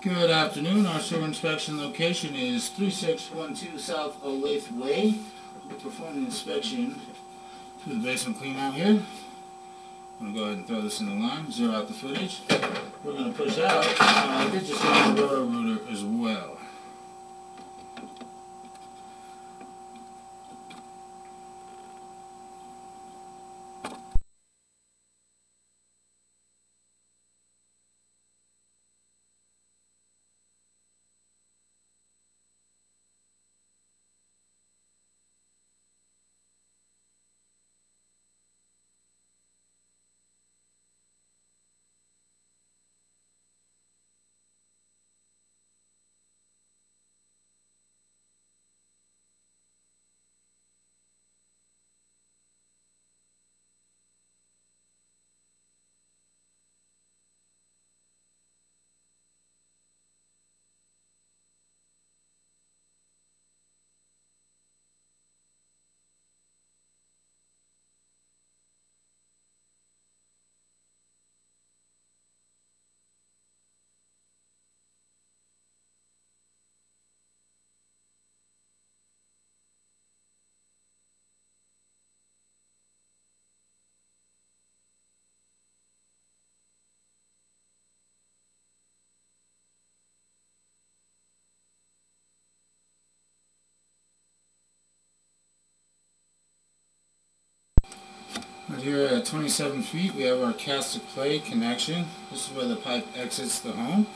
Good afternoon. Our sewer inspection location is 3612 South Olathe Way. We'll perform an inspection to the basement clean out here. I'm going to go ahead and throw this in the line, zero out the footage. We're going to push out. Uh, I did just as well. Right here at 27 feet, we have our cast to clay connection. This is where the pipe exits the home.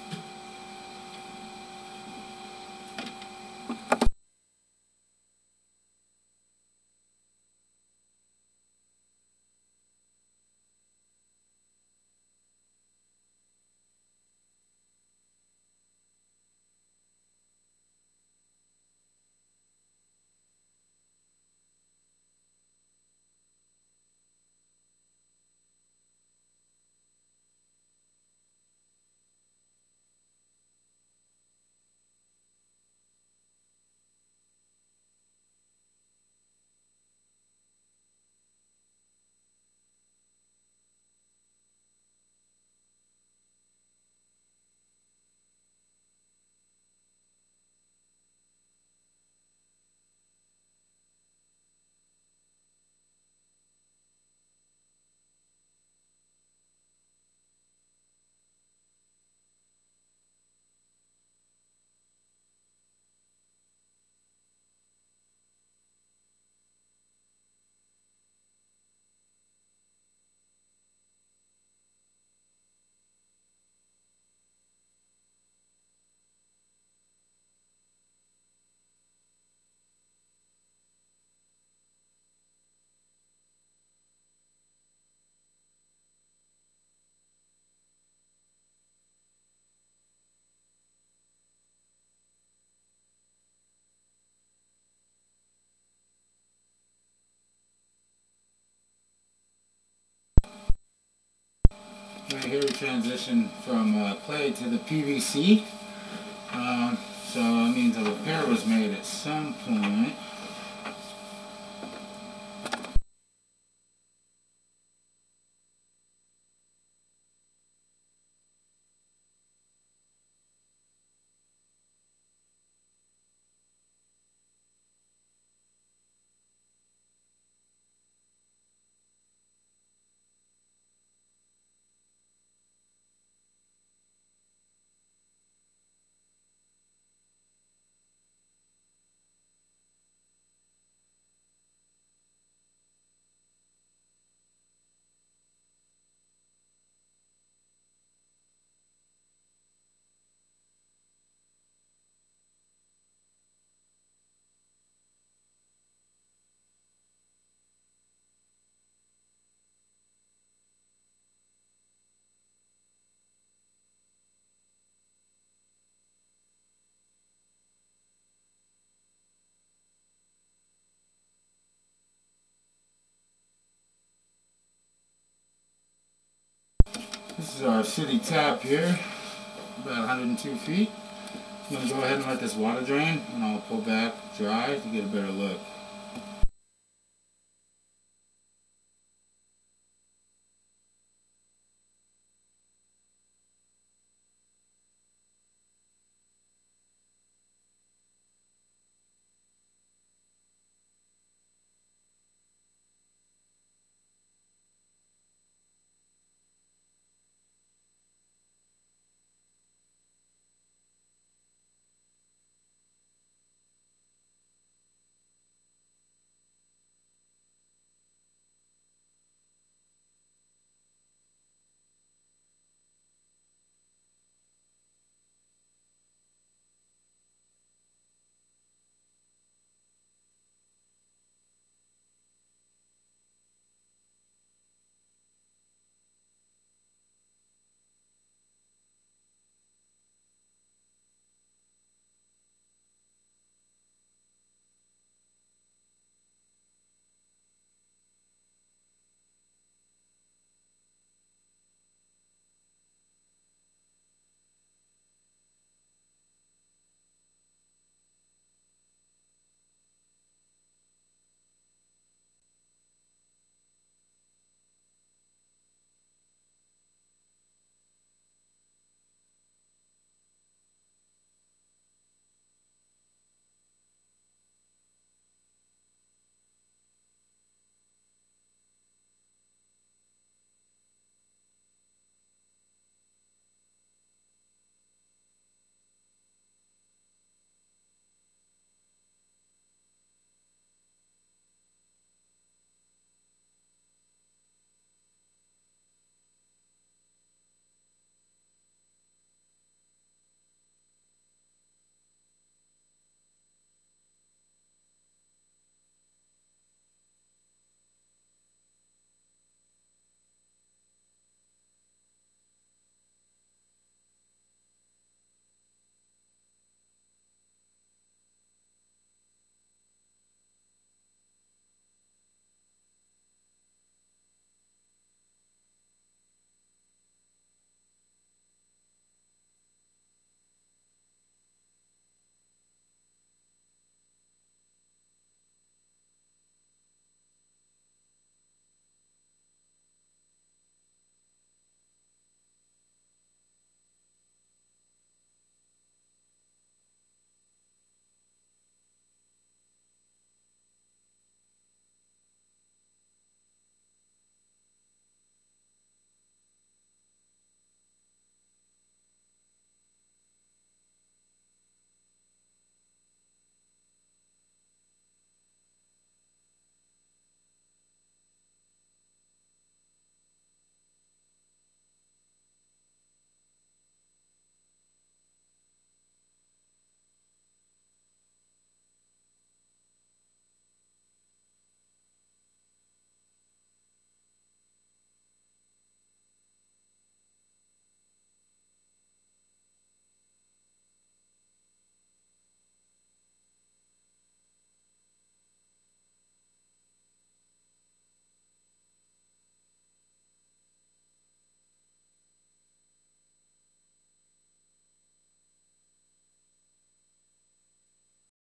Right here we transition from uh, clay to the PVC. Um, so that means a repair was made at some point. This is our city tap here, about 102 feet. I'm going to go ahead and let this water drain and I'll pull back dry to get a better look.